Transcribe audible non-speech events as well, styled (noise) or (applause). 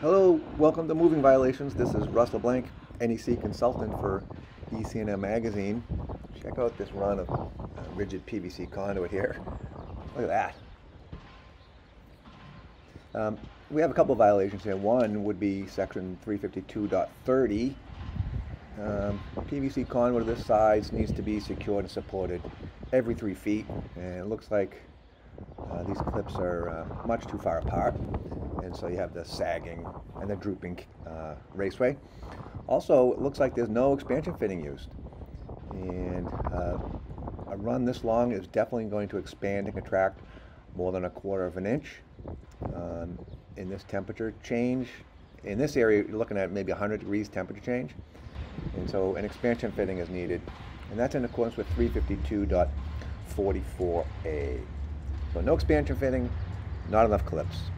Hello, welcome to Moving Violations. This is Russ LeBlanc, NEC consultant for EC&M Magazine. Check out this run of uh, rigid PVC conduit here. (laughs) Look at that. Um, we have a couple of violations here. One would be section 352.30. Um, PVC conduit of this size needs to be secured and supported every three feet. And it looks like uh, these clips are uh, much too far apart and so you have the sagging and the drooping uh, raceway. Also, it looks like there's no expansion fitting used. And uh, a run this long is definitely going to expand and contract more than a quarter of an inch. Um, in this temperature change, in this area, you're looking at maybe 100 degrees temperature change. And so an expansion fitting is needed. And that's in accordance with 352.44a. So no expansion fitting, not enough clips.